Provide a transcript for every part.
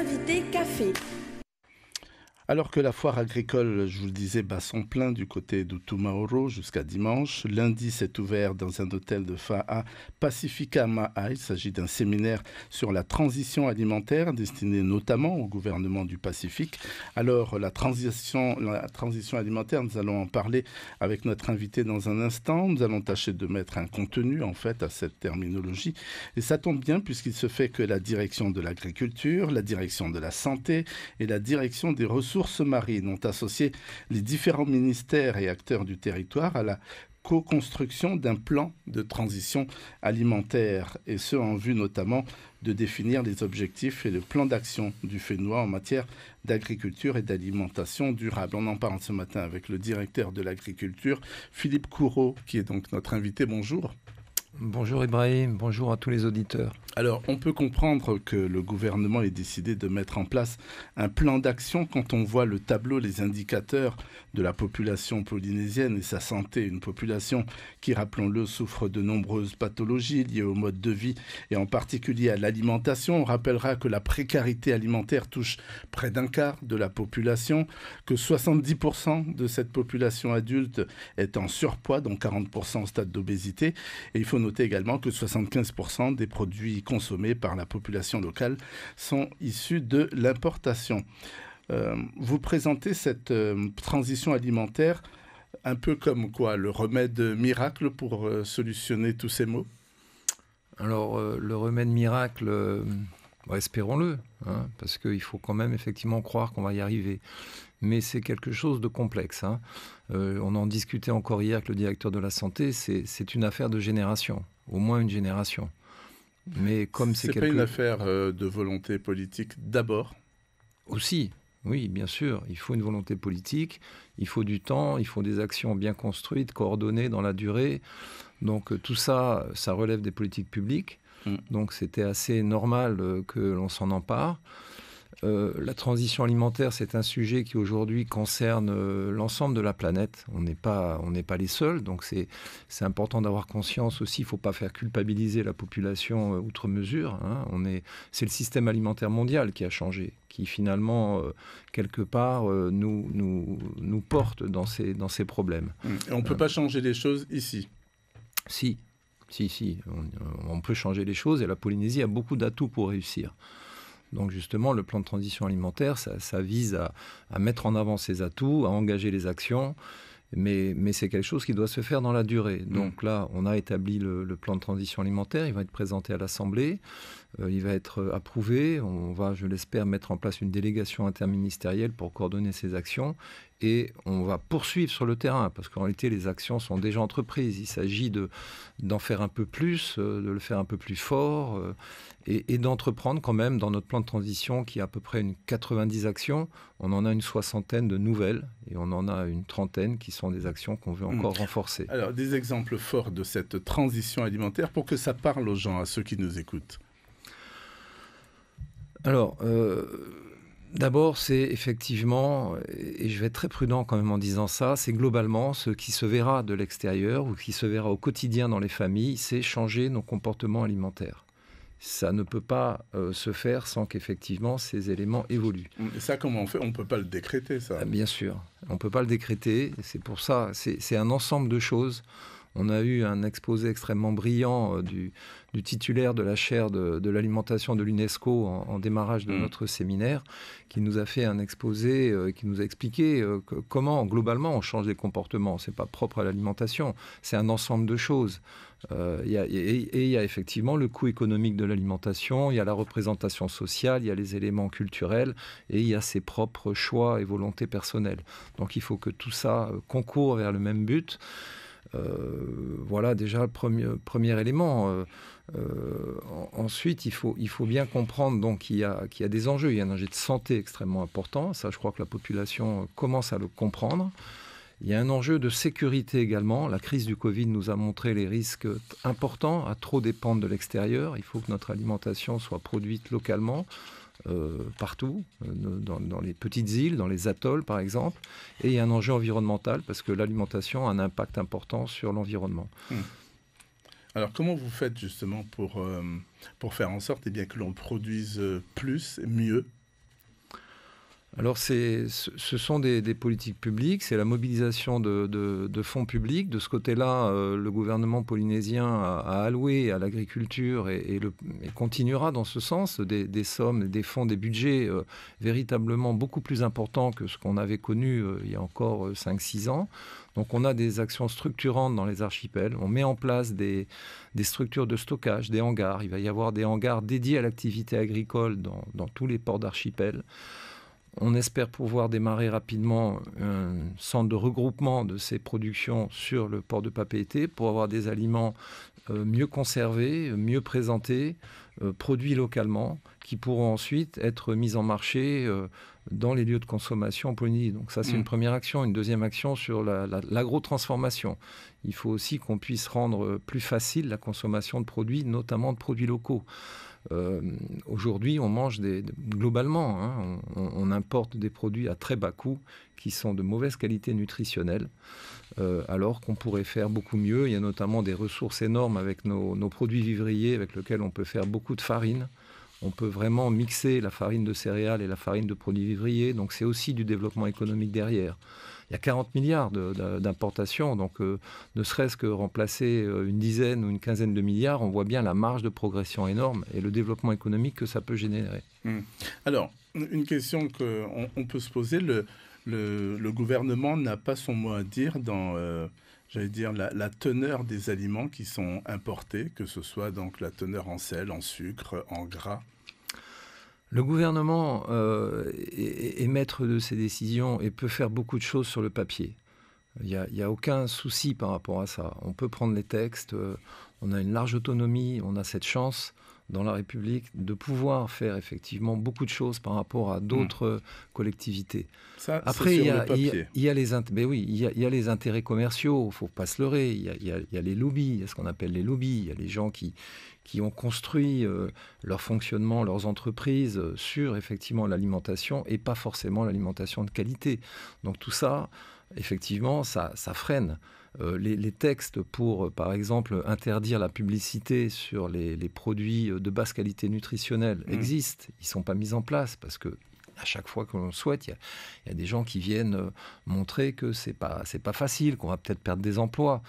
l'invité café. Alors que la foire agricole, je vous le disais, bat son plein du côté de Tumaoro jusqu'à dimanche, lundi s'est ouvert dans un hôtel de Fa'a Pacifica Ma'a. Il s'agit d'un séminaire sur la transition alimentaire destiné notamment au gouvernement du Pacifique. Alors la transition, la transition alimentaire, nous allons en parler avec notre invité dans un instant. Nous allons tâcher de mettre un contenu en fait à cette terminologie. Et ça tombe bien puisqu'il se fait que la direction de l'agriculture, la direction de la santé et la direction des ressources ressources marines ont associé les différents ministères et acteurs du territoire à la co-construction d'un plan de transition alimentaire, et ce en vue notamment de définir les objectifs et le plan d'action du FENOA en matière d'agriculture et d'alimentation durable. On en parle ce matin avec le directeur de l'agriculture, Philippe Courreau, qui est donc notre invité. Bonjour. Bonjour Ibrahim, bonjour à tous les auditeurs. Alors, on peut comprendre que le gouvernement ait décidé de mettre en place un plan d'action quand on voit le tableau, les indicateurs de la population polynésienne et sa santé. Une population qui, rappelons-le, souffre de nombreuses pathologies liées au mode de vie et en particulier à l'alimentation. On rappellera que la précarité alimentaire touche près d'un quart de la population, que 70% de cette population adulte est en surpoids, dont 40% au stade d'obésité. Et il faut noter également que 75% des produits consommés par la population locale sont issus de l'importation. Euh, vous présentez cette euh, transition alimentaire un peu comme quoi le remède miracle pour euh, solutionner tous ces maux? Alors le remède miracle, espérons-le, hein, parce qu'il faut quand même effectivement croire qu'on va y arriver. Mais c'est quelque chose de complexe. Hein. on en discutait encore hier avec le directeur de la santé, c'est une affaire de génération, au moins une génération. Mais comme c'est quelque... pas une affaire euh, de volonté politique d'abord? Aussi, oui, bien sûr. Il faut une volonté politique, il faut du temps, il faut des actions bien construites, coordonnées dans la durée. Donc euh, tout ça, ça relève des politiques publiques. Mm. Donc c'était assez normal euh, que l'on s'en empare. Euh, la transition alimentaire, c'est un sujet qui aujourd'hui concerne euh, l'ensemble de la planète. On n'est pas, on n'est pas les seuls, donc c'est, c'est important d'avoir conscience aussi. Il ne faut pas faire culpabiliser la population euh, outre mesure. Hein. On est, c'est le système alimentaire mondial qui a changé, qui finalement quelque part nous, nous, nous porte dans ces, dans ces problèmes. Et on ne peut pas changer les choses ici. Si, si, si, on, on, peut changer les choses et la Polynésie a beaucoup d'atouts pour réussir. Donc justement, le plan de transition alimentaire, ça, vise à, mettre en avant ses atouts, à engager les actions, mais, c'est quelque chose qui doit se faire dans la durée. Mm. Donc là, on a établi le, plan de transition alimentaire, il va être présenté à l'Assemblée, il va être euh, approuvé, on va, je l'espère, mettre en place une délégation interministérielle pour coordonner ces actions, et on va poursuivre sur le terrain, parce qu'en réalité, les actions sont déjà entreprises. Il s'agit d'en faire un peu plus, euh, de le faire un peu plus fort et, d'entreprendre quand même dans notre plan de transition qui a à peu près une 90 actions, on en a une soixantaine de nouvelles et on en a une trentaine qui sont des actions qu'on veut encore hmm. renforcer. Alors des exemples forts de cette transition alimentaire pour que ça parle aux gens, à ceux qui nous écoutent. Alors, euh, d'abord, c'est effectivement, et je vais être très prudent quand même en disant ça, c'est globalement ce qui se verra de l'extérieur ou qui se verra au quotidien dans les familles, c'est changer nos comportements alimentaires ça ne peut pas euh, se faire sans qu'effectivement ces éléments évoluent. Et ça, comment on fait? On ne peut pas le décréter, ça ah, Bien sûr, on ne peut pas le décréter. C'est pour ça, c'est un ensemble de choses. On a eu un exposé extrêmement brillant euh, du, titulaire de la chaire de, l'alimentation de l'UNESCO en, démarrage de mm. notre séminaire, qui nous a fait un exposé, euh, qui nous a expliqué comment globalement on change des comportements. C'est pas propre à l'alimentation, c'est un ensemble de choses. Euh, et il y a effectivement le coût économique de l'alimentation, il y a la représentation sociale, il y a les éléments culturels et il y a ses propres choix et volontés personnelles. Donc il faut que tout ça euh, concourt vers le même but. Euh, voilà déjà le premier, premier élément. ensuite, il faut, il faut bien comprendre donc qu'il y, a, qu'il y a des enjeux. Il y a un enjeu de santé extrêmement important. Ça, je crois que la population commence à le comprendre. Il y a un enjeu de sécurité également. La crise du Covid nous a montré les risques importants à trop dépendre de l'extérieur. Il faut que notre alimentation soit produite localement. Euh, partout, euh, dans, les petites îles, dans les atolls par exemple. Et il y a un enjeu environnemental parce que l'alimentation a un impact important sur l'environnement. Hmm. Alors comment vous faites justement pour, euh, pour faire en sorte eh bien, que l'on produise plus mieux alors, ce sont des, politiques publiques, c'est la mobilisation de, fonds publics. De ce côté-là, euh, le gouvernement polynésien a, alloué à l'agriculture et, continuera dans ce sens des, sommes, des fonds, des budgets euh, véritablement beaucoup plus importants que ce qu'on avait connu euh, il y a encore 5-6 ans. Donc on a des actions structurantes dans les archipels, on met en place des, structures de stockage, des hangars. Il va y avoir des hangars dédiés à l'activité agricole dans, dans tous les ports d'archipel. On espère pouvoir démarrer rapidement un centre de regroupement de ces productions sur le port de Papeete pour avoir des aliments euh, mieux conservés, mieux présentés, euh, produits localement, qui pourront ensuite être mis en marché euh, dans les lieux de consommation en Polynésie. Donc ça, c'est une mm. première action. Une deuxième action sur l'agro-transformation. Il faut aussi qu'on puisse rendre plus facile la consommation de produits, notamment de produits locaux. Euh, aujourd'hui, on mange des, globalement, hein, on, importe des produits à très bas coût qui sont de mauvaise qualité nutritionnelle, euh, alors qu'on pourrait faire beaucoup mieux. Il y a notamment des ressources énormes avec nos, nos, produits vivriers, avec lesquels on peut faire beaucoup de farine. On peut vraiment mixer la farine de céréales et la farine de produits vivriers. Donc c'est aussi du développement économique derrière il y a 40 milliards d'importations, donc euh, ne serait-ce que remplacer euh, une dizaine ou une quinzaine de milliards, on voit bien la marge de progression énorme et le développement économique que ça peut générer. Hmm. Alors, une question qu'on on peut se poser, le, gouvernement n'a pas son mot à dire dans... Euh, j'allais dire, la, teneur des aliments qui sont importés, que ce soit donc la teneur en sel, en sucre, en gras le gouvernement euh, est, maître de ses décisions et peut faire beaucoup de choses sur le papier. Il n'y a, aucun souci par rapport à ça. On peut prendre les textes, euh, on a une large autonomie, on a cette chance dans la République de pouvoir faire effectivement beaucoup de choses par rapport à d'autres collectivités. Ça, Après, il y, a, il y, a, les ben oui, il y a, les intérêts commerciaux, il faut pas se leurrer. Il y a, les lobbies, il y a ce qu'on appelle les lobbies. Il y a les gens qui, qui ont construit euh, leur fonctionnement, leurs entreprises euh, sur effectivement l'alimentation et pas forcément l'alimentation de qualité. Donc tout ça, effectivement, ça, ça freine. Euh, les, textes pour, par exemple, interdire la publicité sur les, produits de basse qualité nutritionnelle mmh. existent. Ils ne sont pas mis en place parce que à chaque fois que l'on souhaite, il y, a des gens qui viennent euh, montrer que c'est pas c'est pas facile, qu'on va peut-être perdre des emplois.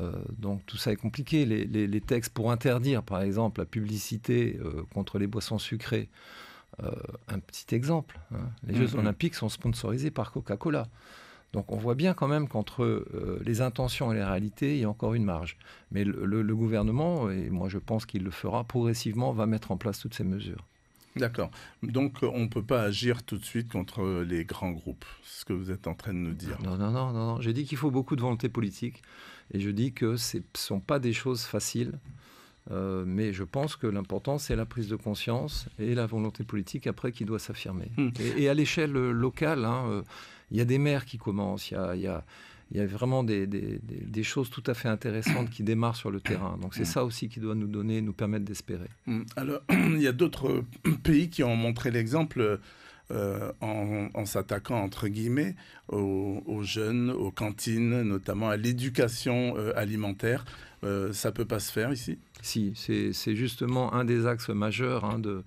Euh, donc tout ça est compliqué. Les, textes pour interdire, par exemple, la publicité contre les boissons sucrées. un petit exemple. Hein. Les Jeux mmh, mmh. Olympiques sont sponsorisés par Coca-Cola. Donc on voit bien quand même qu'entre euh, les intentions et les réalités, il y a encore une marge. Mais le, gouvernement, et moi je pense qu'il le fera progressivement, va mettre en place toutes ces mesures. D'accord. Donc on ne peut pas agir tout de suite contre les grands groupes, ce que vous êtes en train de nous dire. Non, non, non, non. J'ai dit qu'il faut beaucoup de volonté politique et je dis que ce ne sont pas des choses faciles. Euh, mais je pense que l'important, c'est la prise de conscience et la volonté politique après qui doit s'affirmer. Hmm. Et, à l'échelle locale, hein, euh, il y a des maires qui commencent, il y a, vraiment des, choses tout à fait intéressantes qui démarrent sur le terrain. Donc c'est mm. ça aussi qui doit nous donner, nous permettre d'espérer. Mm. Alors, il y a d'autres pays qui ont montré l'exemple euh, en, s'attaquant, entre guillemets, aux, jeunes, aux cantines, notamment à l'éducation euh, alimentaire. Euh, ça peut pas se faire ici? Si, c'est justement un des axes majeurs hein, de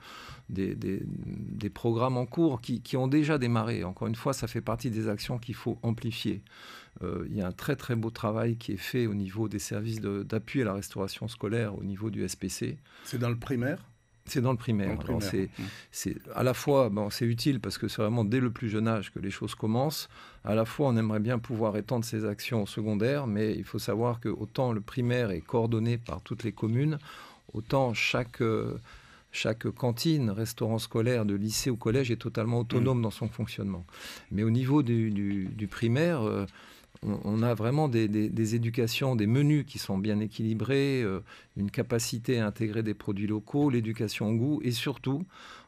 des, programmes en cours qui, ont déjà démarré. Encore une fois, ça fait partie des actions qu'il faut amplifier. Euh, il y a un très très beau travail qui est fait au niveau des services d'appui à la restauration scolaire, au niveau du SPC. C'est dans le primaire? C'est dans le primaire. C'est à la fois, bon, c'est utile parce que c'est vraiment dès le plus jeune âge que les choses commencent. À la fois, on aimerait bien pouvoir étendre ces actions au secondaire, mais il faut savoir que autant le primaire est coordonné par toutes les communes, autant chaque euh, chaque cantine, restaurant scolaire de lycée ou collège est totalement autonome mm. dans son fonctionnement. Mais au niveau du, primaire, euh, on, a vraiment des, éducations, des menus qui sont bien équilibrés, euh, une capacité à intégrer des produits locaux, l'éducation au goût et surtout,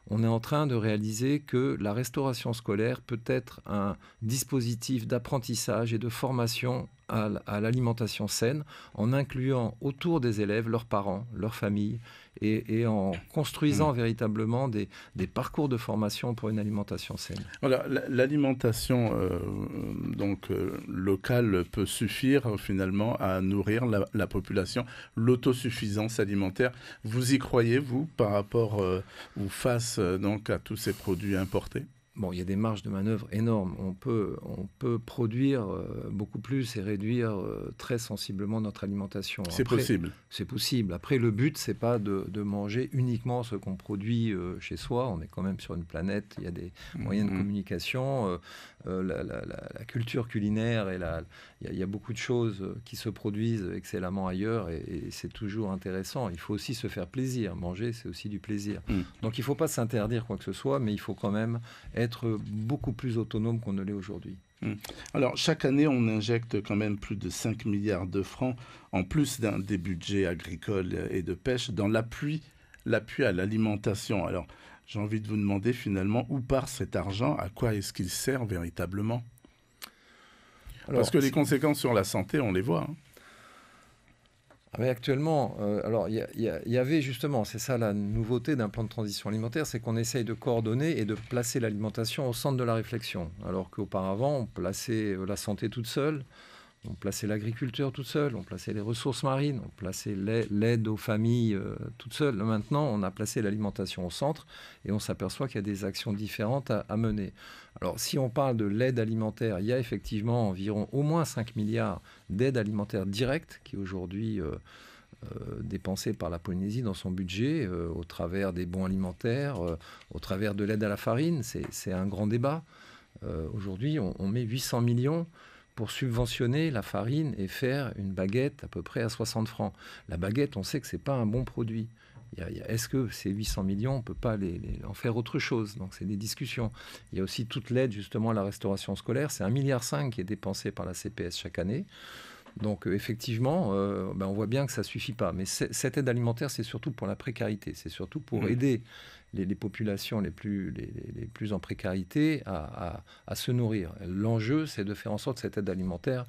on est en train de réaliser que la restauration scolaire peut être un dispositif d'apprentissage et de formation à l'alimentation saine en incluant autour des élèves leurs parents, leurs familles et, en construisant mm. véritablement des, parcours de formation pour une alimentation saine. L'alimentation euh, donc euh, locale peut suffire euh, finalement à nourrir la, population, l'autosuffisance alimentaire. Vous y croyez vous par rapport ou face donc à tous ces produits importés? Bon, il y a des marges de manœuvre énormes. On peut, on peut produire euh, beaucoup plus et réduire euh, très sensiblement notre alimentation. C'est possible. C'est possible. Après, le but, c'est pas de, de, manger uniquement ce qu'on produit euh, chez soi. On est quand même sur une planète. Il y a des moyens de communication. La, la, la, culture culinaire et la, il y, a beaucoup de choses qui se produisent excellemment ailleurs et, c'est toujours intéressant. Il faut aussi se faire plaisir. Manger, c'est aussi du plaisir. Mmh. Donc, il ne faut pas s'interdire quoi que ce soit, mais il faut quand même être beaucoup plus autonome qu'on ne l'est aujourd'hui. Hmm. Alors, chaque année, on injecte quand même plus de 5 milliards de francs, en plus d'un des budgets agricoles et de pêche, dans l'appui, l'appui à l'alimentation. Alors, j'ai envie de vous demander finalement où part cet argent, à quoi est-ce qu'il sert véritablement? Parce que les conséquences sur la santé, on les voit. Hein. Ah, actuellement, euh, il y, avait justement, c'est ça la nouveauté d'un plan de transition alimentaire, c'est qu'on essaye de coordonner et de placer l'alimentation au centre de la réflexion, alors qu'auparavant on plaçait euh, la santé toute seule, on plaçait l'agriculture toute seule, on plaçait les ressources marines, on plaçait l'aide aux familles euh, toute seule. Maintenant, on a placé l'alimentation au centre et on s'aperçoit qu'il y a des actions différentes à, mener. Alors, si on parle de l'aide alimentaire, il y a effectivement environ au moins 5 milliards d'aide alimentaire directe qui aujourd'hui euh, euh, dépensée par la Polynésie dans son budget au travers des bons alimentaires, au travers de l'aide à la farine. C'est un grand débat. aujourd'hui, on, on met 800 millions pour subventionner la farine et faire une baguette à peu près à 60 francs. La baguette, on sait que ce n'est pas un bon produit. Est-ce que ces 800 millions, on ne peut pas en faire autre chose? Donc c'est des discussions. Il y a aussi toute l'aide justement à la restauration scolaire. C'est 1,5 milliard qui est dépensé par la CPS chaque année. Donc euh, effectivement, euh, ben, on voit bien que ça ne suffit pas. Mais cette aide alimentaire, c'est surtout pour la précarité. C'est surtout pour mmh. aider les, populations les plus, les, plus en précarité à, se nourrir. L'enjeu, c'est de faire en sorte que cette aide alimentaire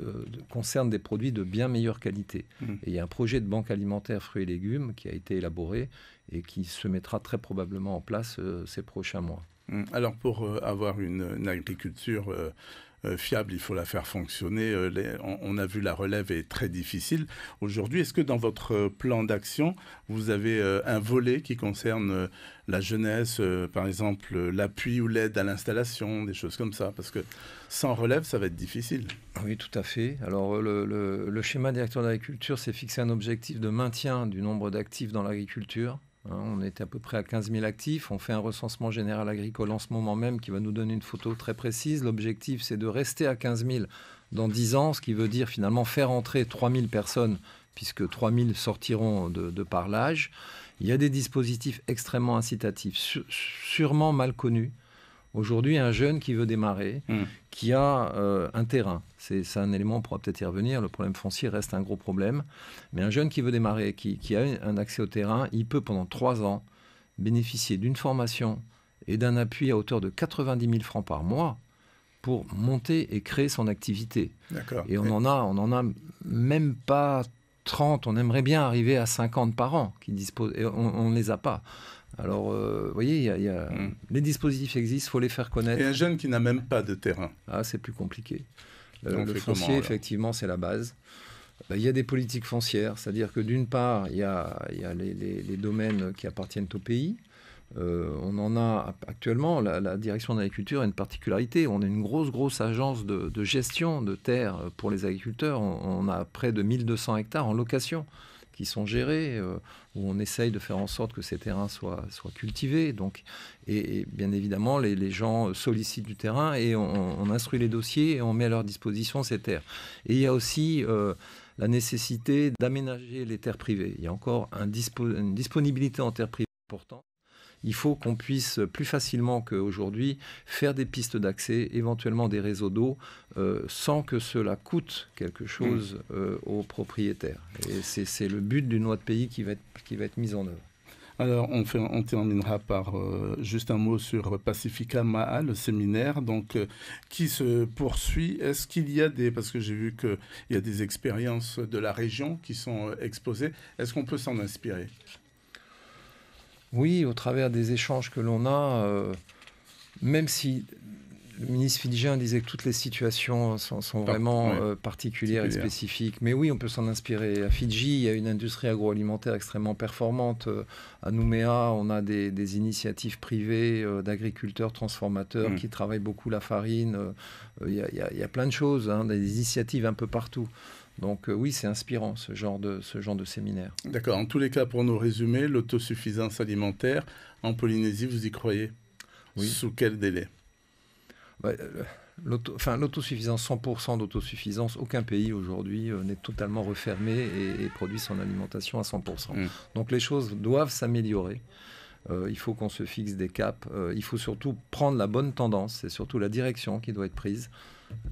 euh, concerne des produits de bien meilleure qualité. Mmh. Et il y a un projet de banque alimentaire fruits et légumes qui a été élaboré et qui se mettra très probablement en place euh, ces prochains mois. Mmh. Alors pour avoir une, agriculture fiable, il faut la faire fonctionner. Euh, on, a vu la relève est très difficile. Aujourd'hui, est-ce que dans votre plan d'action, vous avez euh, un volet qui concerne la jeunesse, par exemple l'appui ou l'aide à l'installation, des choses comme ça? Parce que sans relève, ça va être difficile. Oui, tout à fait. Alors le, le schéma directeur d'agriculture s'est fixé un objectif de maintien du nombre d'actifs dans l'agriculture Hein, on était à peu près à 15 000 actifs. On fait un recensement général agricole en ce moment même qui va nous donner une photo très précise. L'objectif, c'est de rester à 15 000 dans 10 ans, ce qui veut dire finalement faire entrer 3 000 personnes, puisque 3 000 sortiront de, de par l'âge. Il y a des dispositifs extrêmement incitatifs, sûrement mal connus, Aujourd'hui, un jeune qui veut démarrer, hmm. qui a euh, un terrain, c'est un élément, on pourra peut-être y revenir, le problème foncier reste un gros problème, mais un jeune qui veut démarrer, qui, a un accès au terrain, il peut pendant trois ans bénéficier d'une formation et d'un appui à hauteur de 90 000 francs par mois pour monter et créer son activité. Et on en a, on en a même pas 30, on aimerait bien arriver à 50 par an qui disposent, et on ne les a pas. Alors, euh, vous voyez, y a, hmm. les dispositifs existent, il faut les faire connaître. Et un jeune qui n'a même pas de terrain Ah, c'est plus compliqué. Le, foncier, effectivement, c'est la base. Ben, il y a des politiques foncières, c'est-à-dire que d'une part, il y a, les, domaines qui appartiennent au pays. Euh, on en a actuellement, la, direction de l'agriculture a une particularité. On a une grosse, grosse agence de, gestion de terres pour les agriculteurs. On, on, a près de 1200 hectares en location qui sont gérés, euh, où on essaye de faire en sorte que ces terrains soient, soient cultivés. Donc, et, bien évidemment, les, gens sollicitent du terrain et on, instruit les dossiers et on met à leur disposition ces terres. Et il y a aussi euh, la nécessité d'aménager les terres privées. Il y a encore un une disponibilité en terres privées importante il faut qu'on puisse plus facilement qu'aujourd'hui faire des pistes d'accès, éventuellement des réseaux d'eau, euh, sans que cela coûte quelque chose mm. euh, aux propriétaires. Et c'est le but d'une loi de pays qui va être, qui va être mise en œuvre. Alors, on, fait, on terminera par euh, juste un mot sur Pacifica Maha, le séminaire, donc qui se poursuit? Est-ce qu'il y a des, parce que j'ai vu qu'il y a des expériences de la région qui sont exposées, est-ce qu'on peut s'en inspirer? Oui, au travers des échanges que l'on a, euh, même si le ministre fidjien disait que toutes les situations sont, vraiment euh, particulières et spécifiques. Mais oui, on peut s'en inspirer. À Fidji, il y a une industrie agroalimentaire extrêmement performante. Euh, à Nouméa, on a des, initiatives privées euh, d'agriculteurs transformateurs mm. qui travaillent beaucoup la farine. Il y, a plein de choses, hein, des initiatives un peu partout. Donc oui, c'est inspirant ce genre de, ce genre de séminaire. D'accord. En tous les cas, pour nous résumer, l'autosuffisance alimentaire en Polynésie, vous y croyez oui. Sous quel délai? Euh, l'autosuffisance, 100% d'autosuffisance, aucun pays aujourd'hui euh, n'est totalement refermé et, produit son alimentation à 100%. Mm. Donc les choses doivent s'améliorer. Euh, il faut qu'on se fixe des caps. il faut surtout prendre la bonne tendance. C'est surtout la direction qui doit être prise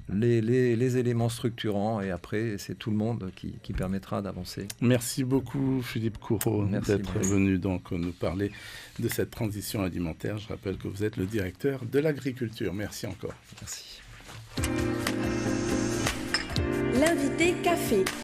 les, éléments structurants et après c'est tout le monde qui, permettra d'avancer. Merci beaucoup Philippe Courreau d'être venu donc nous parler de cette transition alimentaire. Je rappelle que vous êtes le directeur de l'agriculture. Merci encore. Merci. L'invité café.